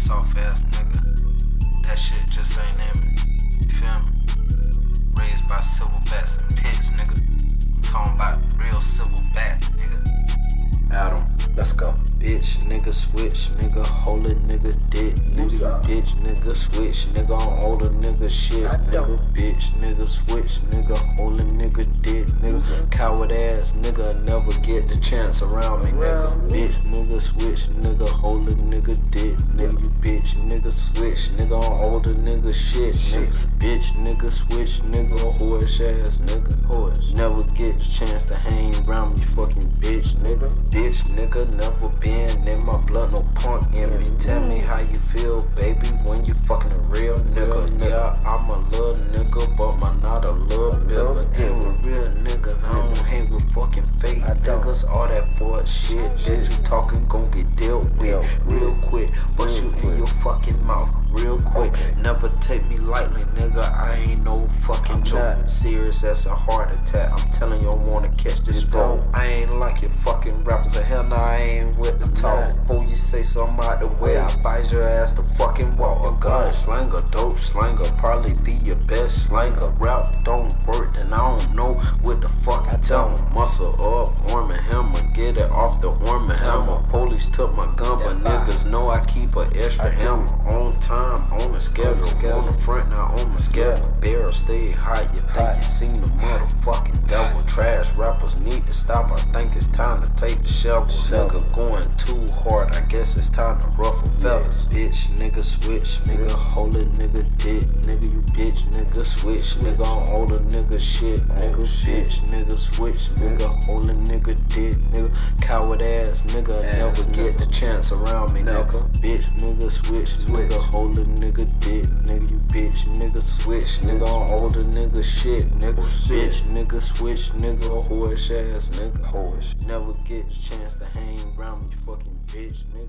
soft ass nigga. That shit just ain't in me. You feel me? Raised by silverbacks and pigs, nigga. I'm talking about real silverback, nigga. Adam, let's go. Bitch, nigga, switch, nigga, hold a nigga dick, nigga, bitch, nigga, switch, nigga, on all the nigga shit, nigga, bitch, nigga, switch, nigga, hold a nigga dick, nigga, coward ass, nigga, never get the chance around me, nigga, bitch, nigga, switch, nigga, hold a nigga dick, nigga, nigga, switch, nigga, on the nigga shit, Shit. nigga, bitch, nigga, switch, nigga, horse ass, nigga, horse, never get the chance to hang around me, fucking bitch, nigga, bitch, nigga, never fake I don't. niggas. All that for shit that you talking gon' get dealt with real quick. But you in your fucking mouth real quick. Never take me lightly, nigga. I ain't no fucking joke. Serious as a heart attack. I'm telling you, I wanna catch this stroke. I ain't like your fucking rappers. And hell no, I ain't with the talk. Before you say something out the way, I advise your ass to fucking walk. A gun slanger, dope slanger, probably be your best slanger. Rap don't work, then I don't know what the fuck I tell 'em. Muscle up, time, on the schedule, schedule. on the front, now on my schedule. Barrel stay hot, you think Hot. you seen the motherfucking devil. Trash rappers need to stop, I think it's time to take the shovel. Shovel. Nigga going too hard, I guess it's time to ruffle feathers. Bitch, nigga, switch, nigga, Yeah. hold a nigga dick, nigga, switch, nigga, on the nigga shit, nigga, bitch, nigga, switch, nigga, hold a nigga dick, nigga, coward ass, nigga, Ass never get the chance around me, nigga, bitch, nigga, switch, Switch. nigga, hold a nigga dick, nigga, you bitch, nigga, switch, nigga, on all the nigga shit, nigga, oh, shit. bitch, nigga, switch, nigga, horse ass, nigga, Horse. never get the chance to hang around me, fucking bitch, nigga.